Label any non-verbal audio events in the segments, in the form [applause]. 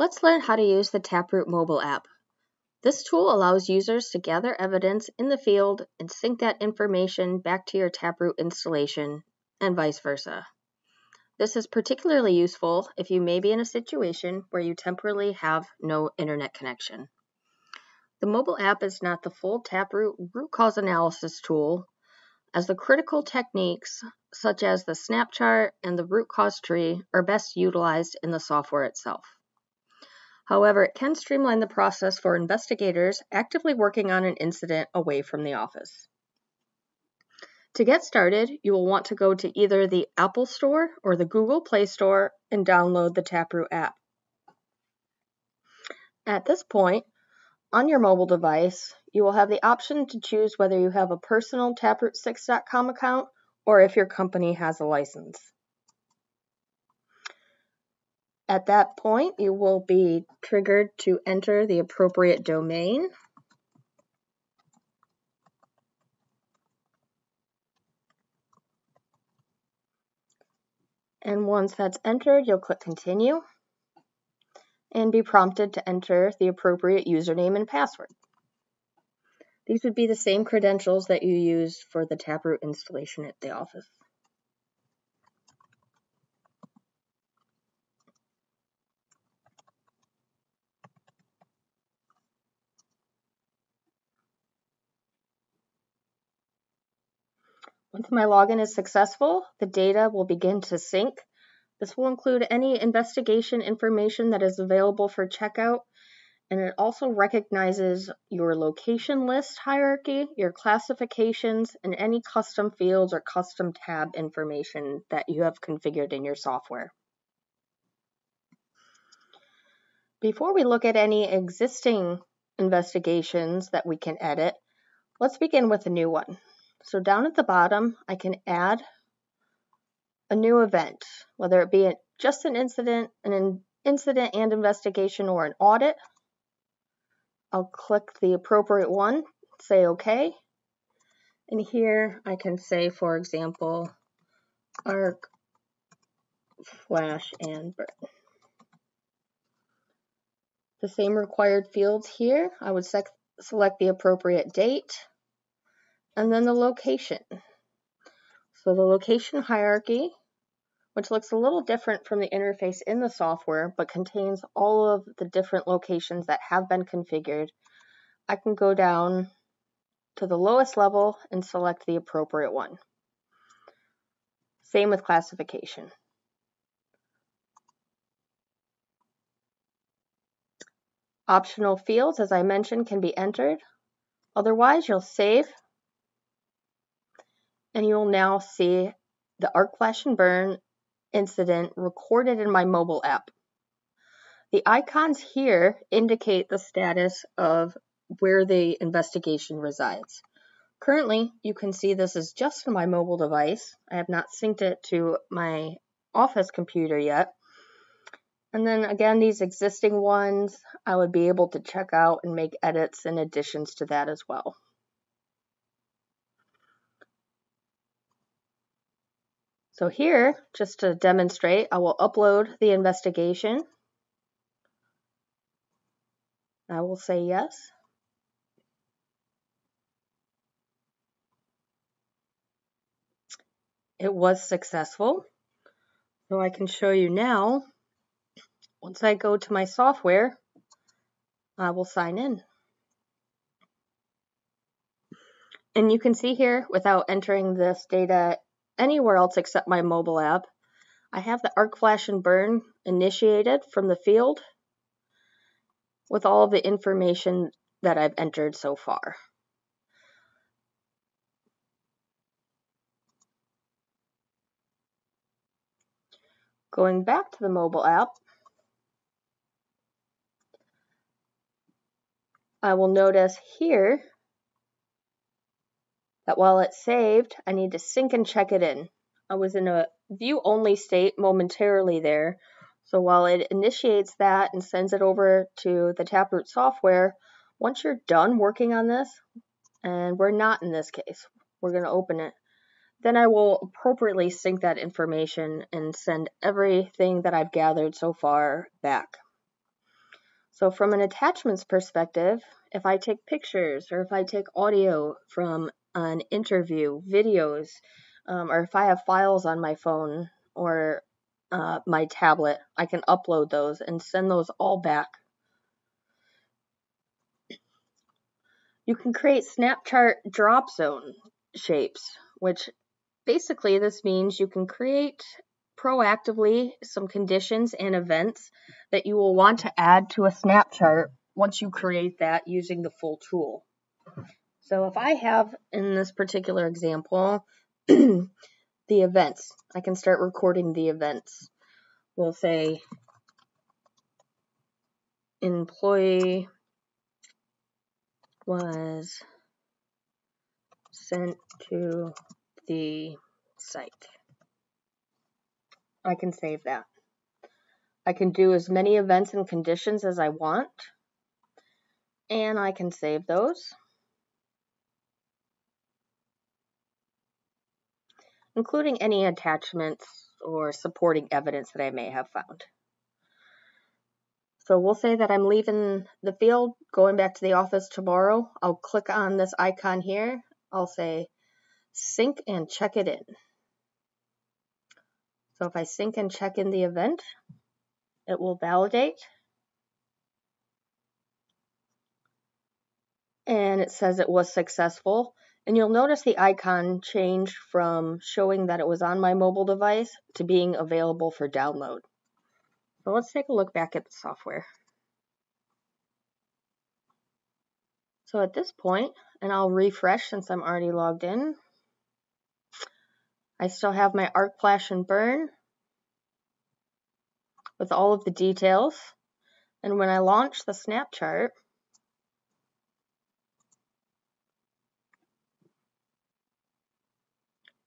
Let's learn how to use the Taproot mobile app. This tool allows users to gather evidence in the field and sync that information back to your Taproot installation and vice versa. This is particularly useful if you may be in a situation where you temporarily have no internet connection. The mobile app is not the full Taproot root cause analysis tool, as the critical techniques such as the snap chart and the root cause tree are best utilized in the software itself. However, it can streamline the process for investigators actively working on an incident away from the office. To get started, you will want to go to either the Apple Store or the Google Play Store and download the Taproot app. At this point, on your mobile device, you will have the option to choose whether you have a personal Taproot6.com account or if your company has a license. At that point, you will be triggered to enter the appropriate domain. And once that's entered, you'll click continue and be prompted to enter the appropriate username and password. These would be the same credentials that you used for the Taproot installation at the office. Once my login is successful, the data will begin to sync. This will include any investigation information that is available for checkout, and it also recognizes your location list hierarchy, your classifications, and any custom fields or custom tab information that you have configured in your software. Before we look at any existing investigations that we can edit, let's begin with a new one. So down at the bottom, I can add a new event, whether it be just an incident, an incident and investigation, or an audit. I'll click the appropriate one, say OK. And here I can say, for example, arc, flash, and burn. The same required fields here. I would select the appropriate date and then the location. So the location hierarchy, which looks a little different from the interface in the software, but contains all of the different locations that have been configured, I can go down to the lowest level and select the appropriate one. Same with classification. Optional fields, as I mentioned, can be entered. Otherwise, you'll save and you'll now see the arc flash and burn incident recorded in my mobile app. The icons here indicate the status of where the investigation resides. Currently, you can see this is just my mobile device. I have not synced it to my office computer yet. And then again, these existing ones, I would be able to check out and make edits and additions to that as well. So here, just to demonstrate, I will upload the investigation. I will say yes. It was successful. So I can show you now, once I go to my software, I will sign in. And you can see here, without entering this data anywhere else except my mobile app. I have the arc flash and burn initiated from the field with all the information that I've entered so far. Going back to the mobile app, I will notice here that while it's saved, I need to sync and check it in. I was in a view only state momentarily there. So while it initiates that and sends it over to the Taproot software, once you're done working on this, and we're not in this case, we're going to open it, then I will appropriately sync that information and send everything that I've gathered so far back. So from an attachments perspective, if I take pictures or if I take audio from an interview, videos, um, or if I have files on my phone or uh, my tablet, I can upload those and send those all back. You can create SnapChart drop zone shapes, which basically this means you can create proactively some conditions and events that you will want to add to a snap chart once you create that using the full tool. So if I have in this particular example [clears throat] the events, I can start recording the events. We'll say employee was sent to the site. I can save that. I can do as many events and conditions as I want, and I can save those. Including any attachments or supporting evidence that I may have found. So we'll say that I'm leaving the field, going back to the office tomorrow. I'll click on this icon here. I'll say sync and check it in. So if I sync and check in the event, it will validate. And it says it was successful. And you'll notice the icon changed from showing that it was on my mobile device to being available for download. So let's take a look back at the software. So at this point, and I'll refresh since I'm already logged in, I still have my arc flash and burn with all of the details. And when I launch the snap chart,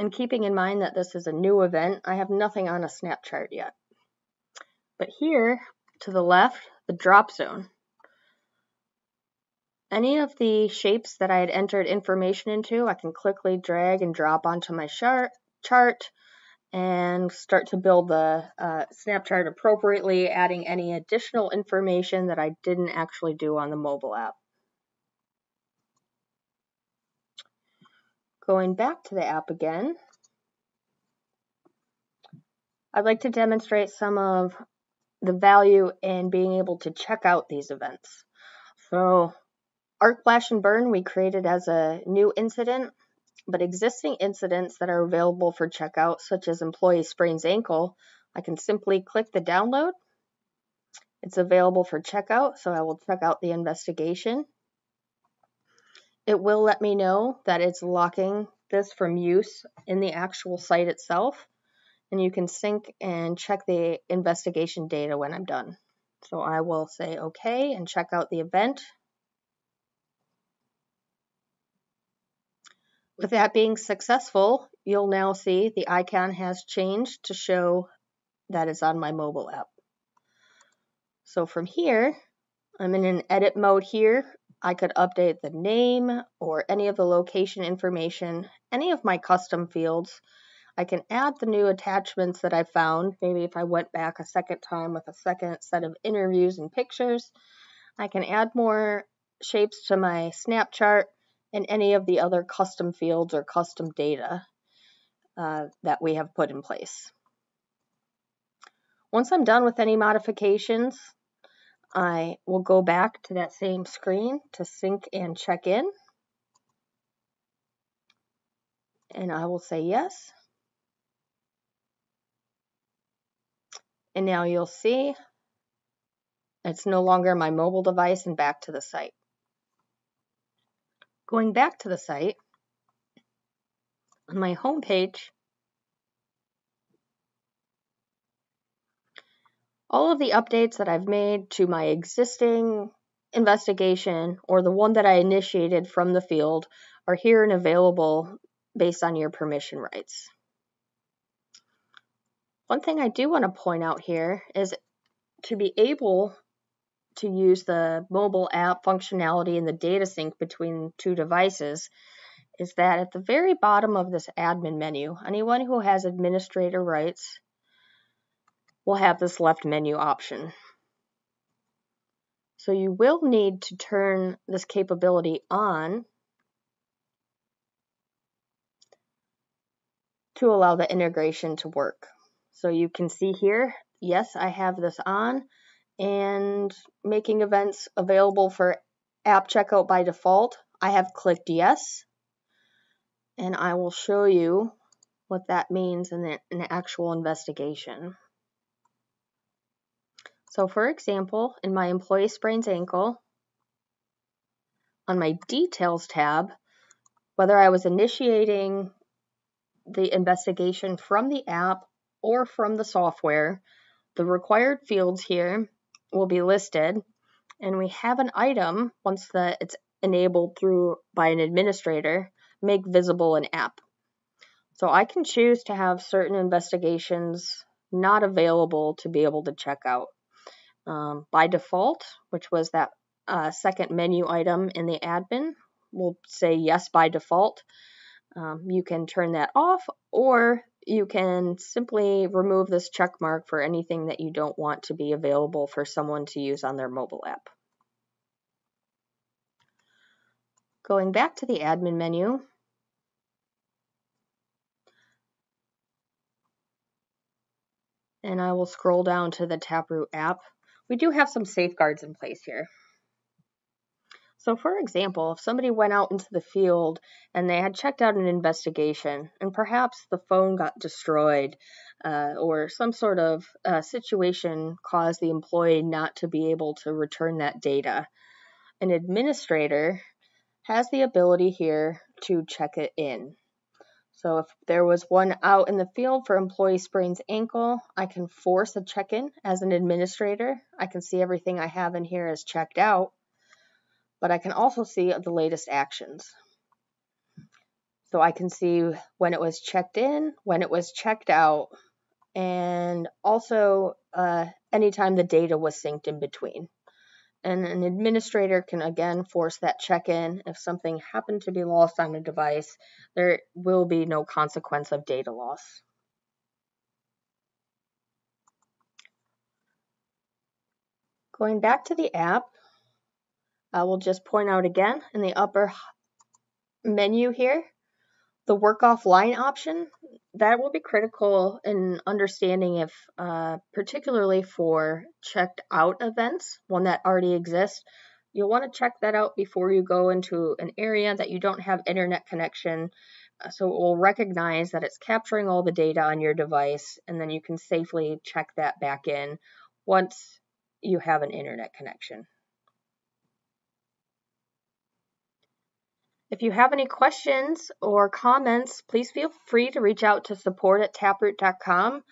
and keeping in mind that this is a new event, I have nothing on a snap chart yet. But here to the left, the drop zone. Any of the shapes that I had entered information into, I can quickly drag and drop onto my chart, and start to build the uh, snap chart appropriately, adding any additional information that I didn't actually do on the mobile app. Going back to the app again, I'd like to demonstrate some of the value in being able to check out these events. So Arc Flash and Burn we created as a new incident but existing incidents that are available for checkout, such as employee sprains ankle, I can simply click the download. It's available for checkout, so I will check out the investigation. It will let me know that it's locking this from use in the actual site itself, and you can sync and check the investigation data when I'm done. So I will say OK and check out the event. With that being successful, you'll now see the icon has changed to show that it's on my mobile app. So from here, I'm in an edit mode here. I could update the name or any of the location information, any of my custom fields. I can add the new attachments that I found. Maybe if I went back a second time with a second set of interviews and pictures, I can add more shapes to my snap chart and any of the other custom fields or custom data uh, that we have put in place. Once I'm done with any modifications, I will go back to that same screen to sync and check in. And I will say yes. And now you'll see it's no longer my mobile device and back to the site. Going back to the site, on my home page, all of the updates that I've made to my existing investigation or the one that I initiated from the field are here and available based on your permission rights. One thing I do want to point out here is to be able to use the mobile app functionality and the data sync between two devices is that at the very bottom of this admin menu, anyone who has administrator rights will have this left menu option. So you will need to turn this capability on to allow the integration to work. So you can see here, yes, I have this on and making events available for app checkout by default. I have clicked yes and I will show you what that means in an actual investigation. So for example, in my employee sprains ankle, on my details tab, whether I was initiating the investigation from the app or from the software, the required fields here will be listed and we have an item once that it's enabled through by an administrator make visible an app. So I can choose to have certain investigations not available to be able to check out. Um, by default, which was that uh, second menu item in the admin, we'll say yes by default. Um, you can turn that off or you can simply remove this check mark for anything that you don't want to be available for someone to use on their mobile app. Going back to the admin menu, and I will scroll down to the Taproot app. We do have some safeguards in place here. So, for example, if somebody went out into the field and they had checked out an investigation, and perhaps the phone got destroyed, uh, or some sort of uh, situation caused the employee not to be able to return that data, an administrator has the ability here to check it in. So if there was one out in the field for employee sprains ankle, I can force a check-in as an administrator. I can see everything I have in here is checked out, but I can also see the latest actions. So I can see when it was checked in, when it was checked out, and also uh, anytime the data was synced in between and an administrator can again force that check-in. If something happened to be lost on a device, there will be no consequence of data loss. Going back to the app, I will just point out again in the upper menu here, the work offline option, that will be critical in understanding if, uh, particularly for checked out events, one that already exists, you'll want to check that out before you go into an area that you don't have internet connection. Uh, so it will recognize that it's capturing all the data on your device, and then you can safely check that back in once you have an internet connection. If you have any questions or comments, please feel free to reach out to support at taproot.com.